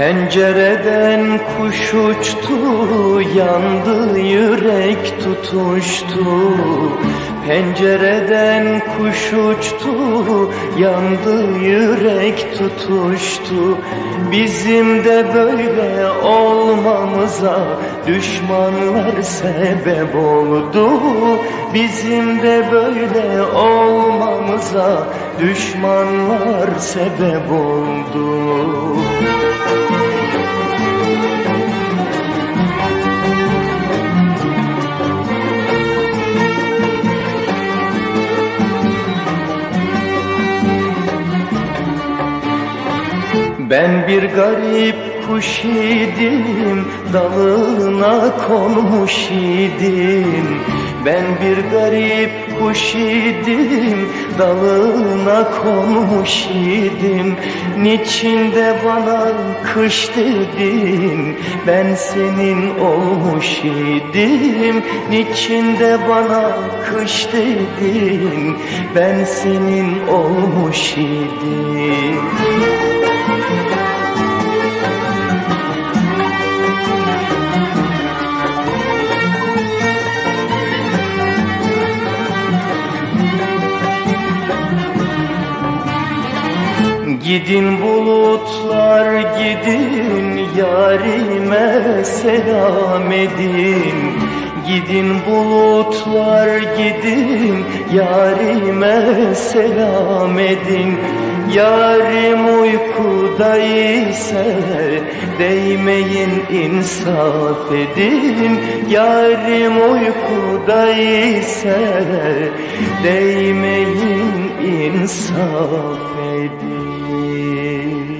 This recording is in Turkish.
Pencereden kuş uçtu, yandı yürek tutuştu. Pencereden kuş uçtu, yandı yürek tutuştu. Bizim de böyle olmamıza düşmanlar sebep oldu. Bizim de böyle olmamıza düşmanlar sebep oldu Ben bir garip kuş idim, dalına konmuş idim. Ben bir garip kuş idim, dalına konmuş idim. Niçin de bana kış dedin, ben senin olmuş idim. Niçin de bana kış dedin, ben senin olmuş idim. Gidin bulutlar gidin yarime selam edin Gidin bulutlar gidin. Yarime selam edin. Yarim uykuda ise değmeyin insaf edin. Yarim uykuda ise değmeyin insaf edin